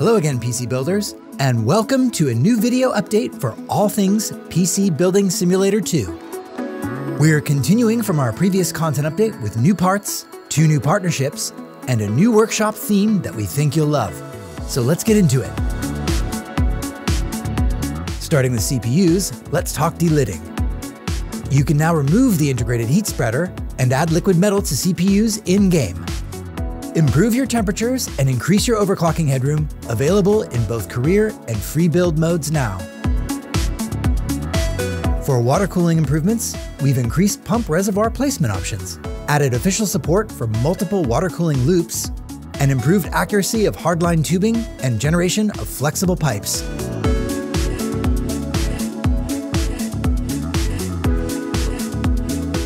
Hello again, PC builders, and welcome to a new video update for all things PC Building Simulator 2. We're continuing from our previous content update with new parts, two new partnerships, and a new workshop theme that we think you'll love. So let's get into it. Starting with CPUs, let's talk delidding. You can now remove the integrated heat spreader and add liquid metal to CPUs in-game. Improve your temperatures and increase your overclocking headroom, available in both career and free build modes now. For water cooling improvements, we've increased pump reservoir placement options, added official support for multiple water cooling loops, and improved accuracy of hardline tubing and generation of flexible pipes.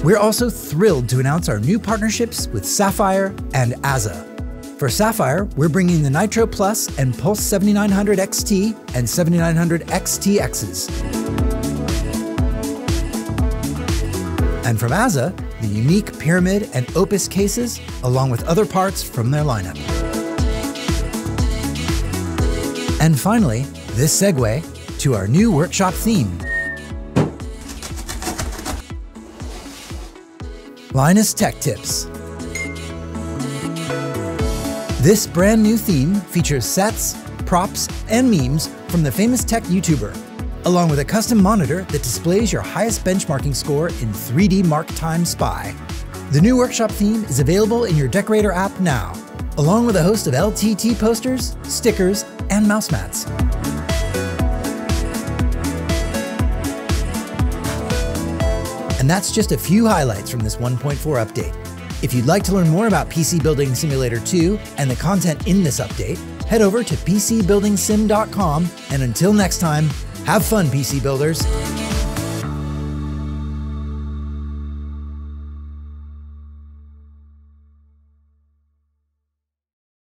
We're also thrilled to announce our new partnerships with Sapphire and AZZA. For Sapphire, we're bringing the Nitro Plus and Pulse 7900 XT and 7900 XTXs. And from AZZA, the unique Pyramid and Opus cases, along with other parts from their lineup. And finally, this segue to our new workshop theme. Linus Tech Tips. This brand new theme features sets, props, and memes from the famous tech YouTuber, along with a custom monitor that displays your highest benchmarking score in 3D Mark Time Spy. The new workshop theme is available in your Decorator app now, along with a host of LTT posters, stickers, and mouse mats. And that's just a few highlights from this 1.4 update. If you'd like to learn more about PC Building Simulator 2 and the content in this update, head over to PCBuildingSim.com and until next time, have fun, PC builders!